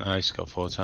Nice, got four times.